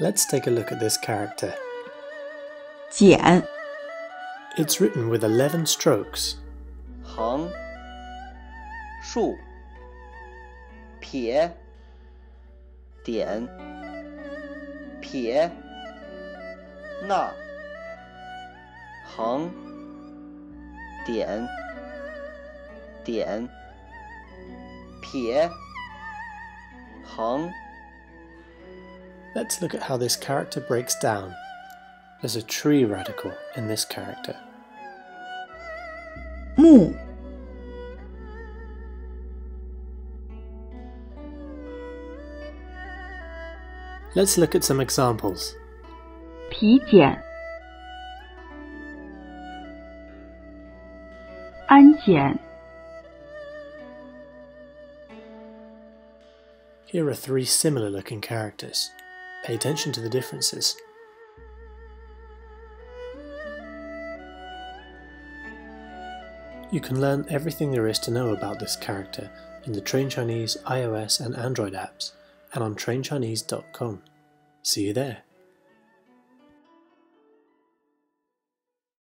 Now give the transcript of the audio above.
Let's take a look at this character. 检 It's written with 11 strokes. 横、竖、撇、点、撇、捺、横、点、点、撇、横。Let's look at how this character breaks down. There's a tree radical in this character. 木 Let's look at some examples. 皮剪安检 Here are three similar looking characters. Pay attention to the differences. You can learn everything there is to know about this character in the trainchinese iOS and Android apps and on trainchinese.com. See you there.